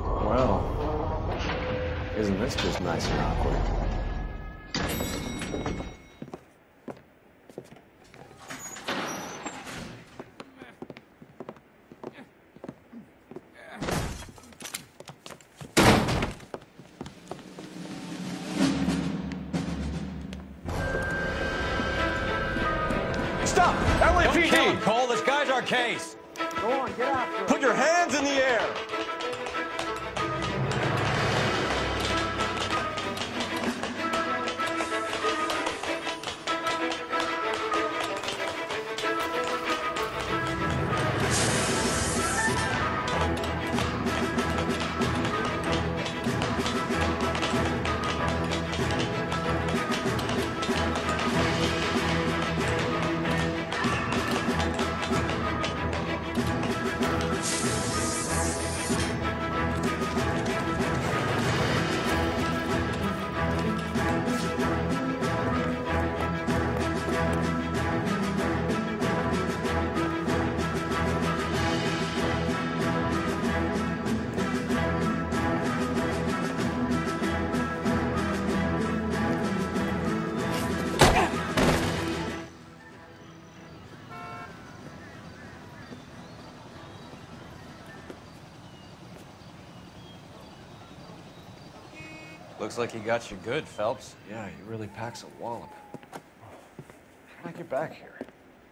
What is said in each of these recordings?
Well, isn't this just nice and awkward? Stop! LAPD! Don't kill him, Cole. This guy's our case. Put your hands in the air! Looks like he got you good, Phelps. Yeah, he really packs a wallop. How'd I get back here?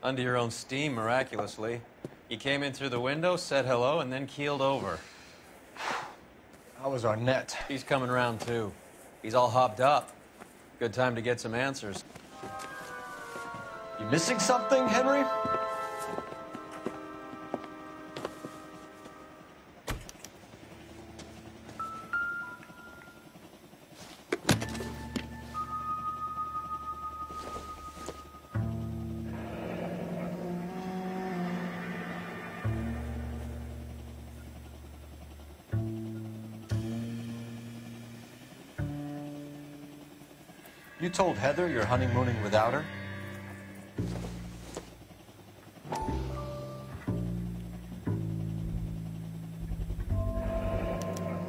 Under your own steam, miraculously. You came in through the window, said hello, and then keeled over. How was Arnett? He's coming around, too. He's all hopped up. Good time to get some answers. You missing something, Henry? You told Heather you're honeymooning without her?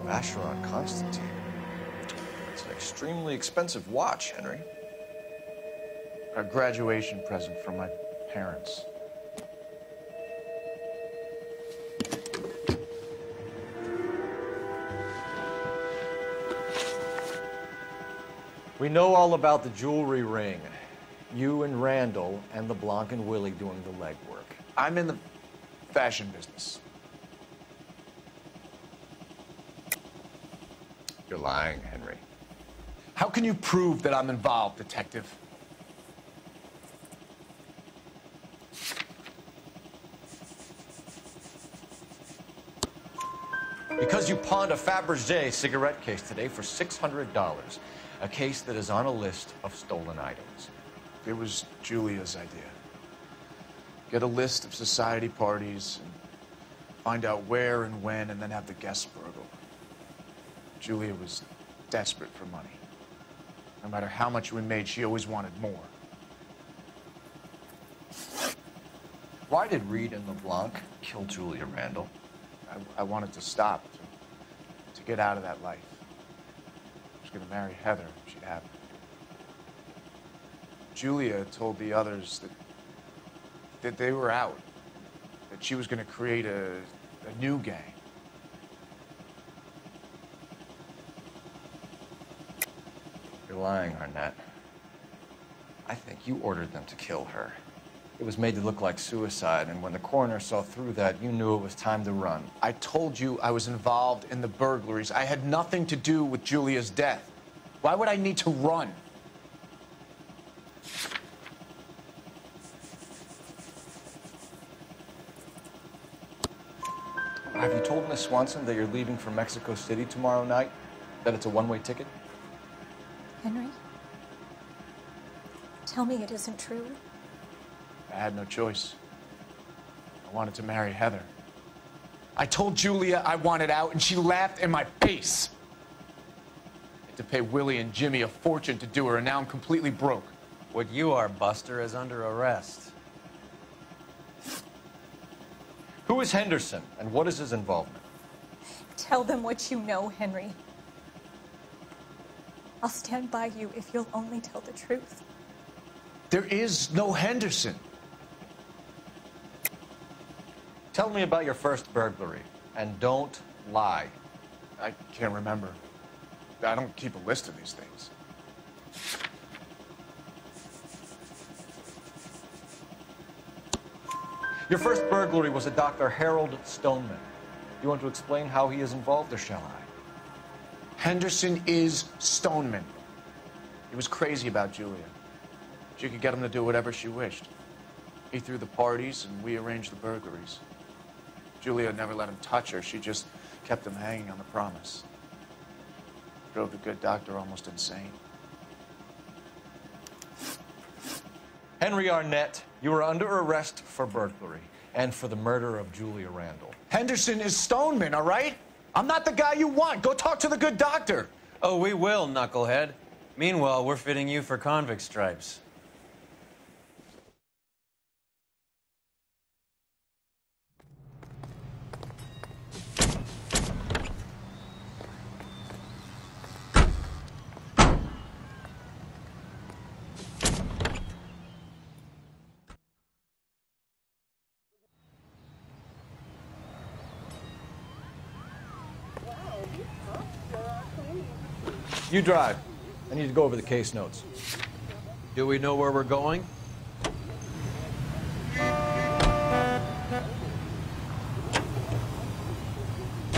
Vacheron Constantine. It's an extremely expensive watch, Henry. A graduation present from my parents. We know all about the jewelry ring. You and Randall and LeBlanc and Willie doing the legwork. I'm in the fashion business. You're lying, Henry. How can you prove that I'm involved, Detective? Because you pawned a Fabergé cigarette case today for $600. A case that is on a list of stolen items. It was Julia's idea. Get a list of society parties and find out where and when, and then have the guests burgled. Julia was desperate for money. No matter how much we made, she always wanted more. Why did Reed and LeBlanc kill Julia Randall? I, I wanted to stop, to, to get out of that life. Going to marry Heather if she'd have. Julia told the others that, that they were out, that she was going to create a, a new gang. You're lying, Arnett. I think you ordered them to kill her. It was made to look like suicide, and when the coroner saw through that, you knew it was time to run. I told you I was involved in the burglaries. I had nothing to do with Julia's death. Why would I need to run? Have you told Miss Swanson that you're leaving for Mexico City tomorrow night? That it's a one way ticket? Henry? Tell me it isn't true. I had no choice. I wanted to marry Heather. I told Julia I wanted out, and she laughed in my face. I had to pay Willie and Jimmy a fortune to do her, and now I'm completely broke. What you are, Buster, is under arrest. Who is Henderson, and what is his involvement? Tell them what you know, Henry. I'll stand by you if you'll only tell the truth. There is no Henderson. Tell me about your first burglary, and don't lie. I can't remember. I don't keep a list of these things. Your first burglary was a Dr. Harold Stoneman. You want to explain how he is involved, or shall I? Henderson is Stoneman. He was crazy about Julia. She could get him to do whatever she wished. He threw the parties, and we arranged the burglaries. Julia never let him touch her. She just kept him hanging on the promise. Drove the good doctor almost insane. Henry Arnett, you are under arrest for burglary and for the murder of Julia Randall. Henderson is Stoneman, all right? I'm not the guy you want. Go talk to the good doctor. Oh, we will, knucklehead. Meanwhile, we're fitting you for convict stripes. You drive. I need to go over the case notes. Do we know where we're going?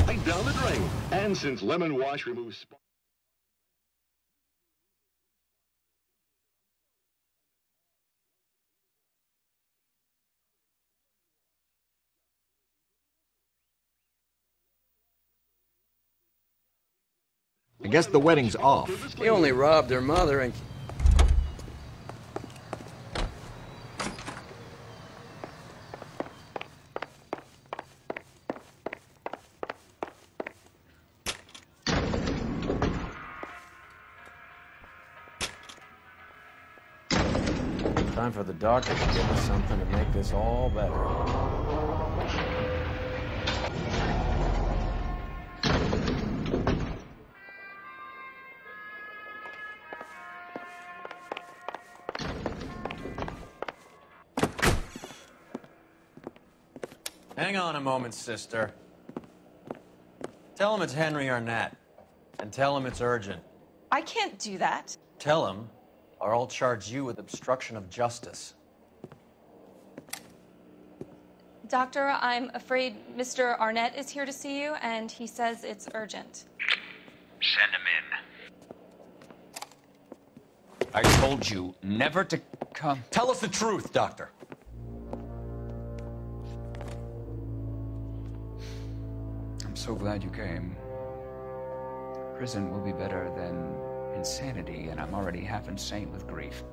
Right down the drain. And since Lemon Wash removes... guess the wedding's off. He only robbed her mother and. Time for the doctor to give us something to make this all better. Hang on a moment, sister. Tell him it's Henry Arnett. And tell him it's urgent. I can't do that. Tell him, or I'll charge you with obstruction of justice. Doctor, I'm afraid Mr. Arnett is here to see you, and he says it's urgent. Send him in. I told you never to come. Tell us the truth, Doctor. So glad you came. Prison will be better than insanity, and I'm already half insane with grief.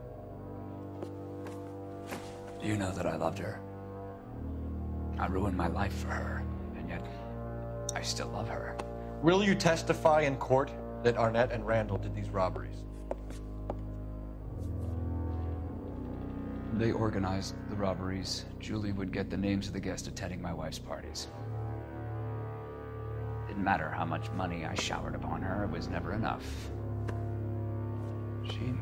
Do you know that I loved her? I ruined my life for her, and yet I still love her. Will you testify in court that Arnett and Randall did these robberies? They organized the robberies. Julie would get the names of the guests attending my wife's parties. Didn't matter how much money I showered upon her, it was never enough. She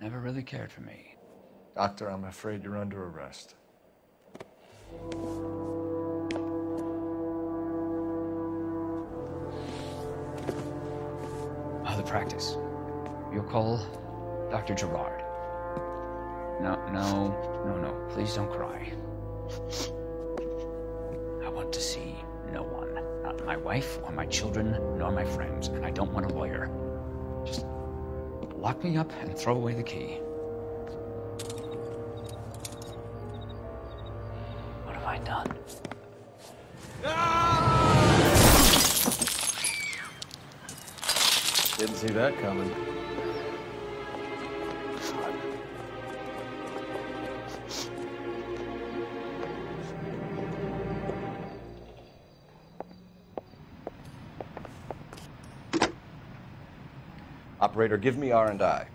never really cared for me. Doctor, I'm afraid you're under arrest. Oh, the practice. You'll call Dr. Gerard. No, no, no, no. Please don't cry. I want to see no one. Not my wife or my children, nor my friends. And I don't want a lawyer. Just lock me up and throw away the key. What have I done? Didn't see that coming. Operator, give me R and I.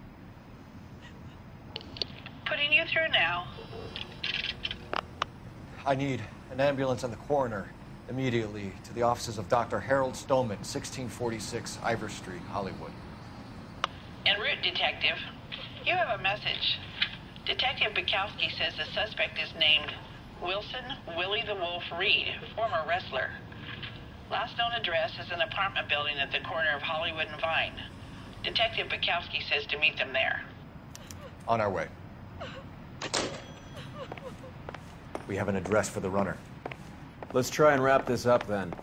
Putting you through now. I need an ambulance and the coroner immediately to the offices of Dr. Harold Stoneman, 1646 Ivor Street, Hollywood. En route, Detective. You have a message. Detective Bukowski says the suspect is named Wilson Willie the Wolf Reed, former wrestler. Last known address is an apartment building at the corner of Hollywood and Vine. Detective Bukowski says to meet them there. On our way. We have an address for the runner. Let's try and wrap this up then.